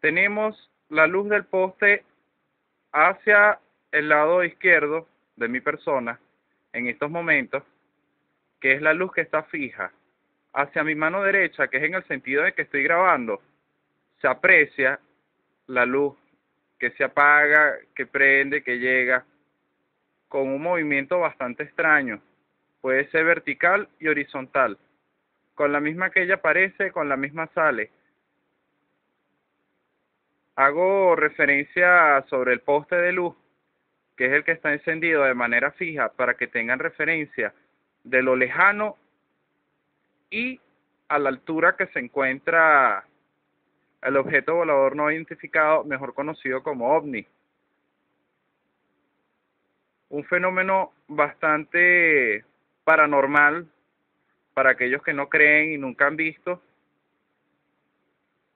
tenemos la luz del poste hacia el lado izquierdo de mi persona en estos momentos, que es la luz que está fija, hacia mi mano derecha, que es en el sentido de que estoy grabando, se aprecia la luz que se apaga, que prende, que llega, con un movimiento bastante extraño. Puede ser vertical y horizontal. Con la misma que ella aparece, con la misma sale. Hago referencia sobre el poste de luz, que es el que está encendido de manera fija, para que tengan referencia de lo lejano y a la altura que se encuentra el objeto volador no identificado, mejor conocido como ovni. Un fenómeno bastante paranormal para aquellos que no creen y nunca han visto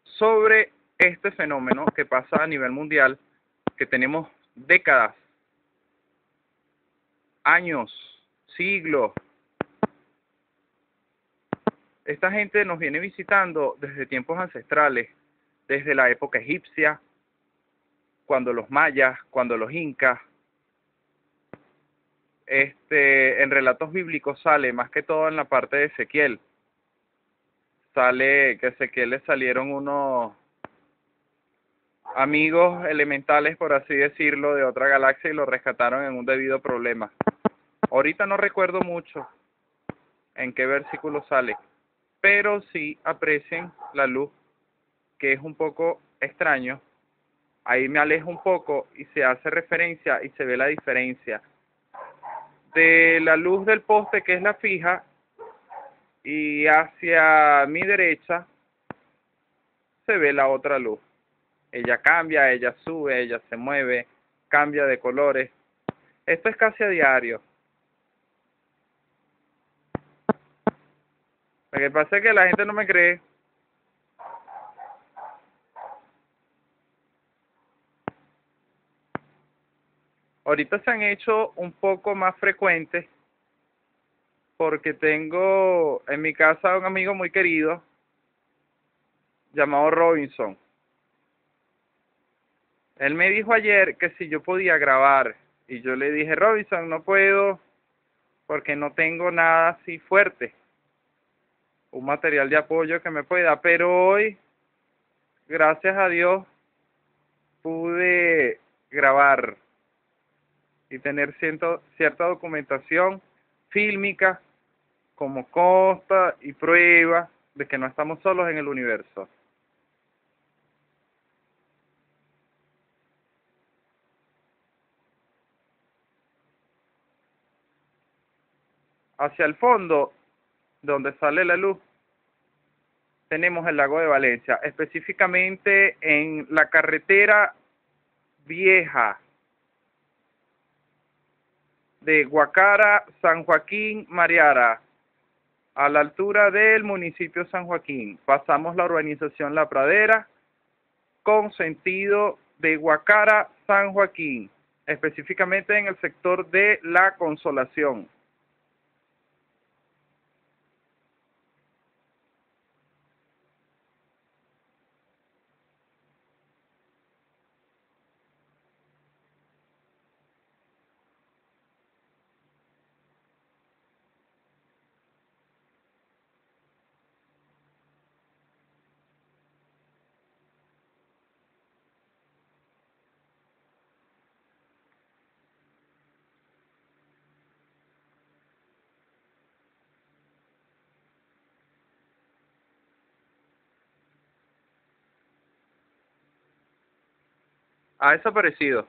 sobre este fenómeno que pasa a nivel mundial, que tenemos décadas, años, siglos. Esta gente nos viene visitando desde tiempos ancestrales desde la época egipcia, cuando los mayas, cuando los incas. Este, en relatos bíblicos sale más que todo en la parte de Ezequiel. Sale que a Ezequiel le salieron unos amigos elementales, por así decirlo, de otra galaxia y lo rescataron en un debido problema. Ahorita no recuerdo mucho en qué versículo sale, pero sí aprecien la luz que es un poco extraño, ahí me alejo un poco y se hace referencia y se ve la diferencia de la luz del poste que es la fija y hacia mi derecha se ve la otra luz. Ella cambia, ella sube, ella se mueve, cambia de colores. Esto es casi a diario. Lo que pasa es que la gente no me cree. ahorita se han hecho un poco más frecuentes porque tengo en mi casa un amigo muy querido llamado Robinson. Él me dijo ayer que si yo podía grabar y yo le dije, Robinson, no puedo porque no tengo nada así fuerte, un material de apoyo que me pueda, pero hoy, gracias a Dios, pude grabar y tener cierta documentación fílmica como costa y prueba de que no estamos solos en el universo. Hacia el fondo, donde sale la luz, tenemos el lago de Valencia, específicamente en la carretera vieja de Guacara, San Joaquín, Mariara, a la altura del municipio San Joaquín. Pasamos la urbanización La Pradera con sentido de Guacara, San Joaquín, específicamente en el sector de La Consolación. Ha desaparecido.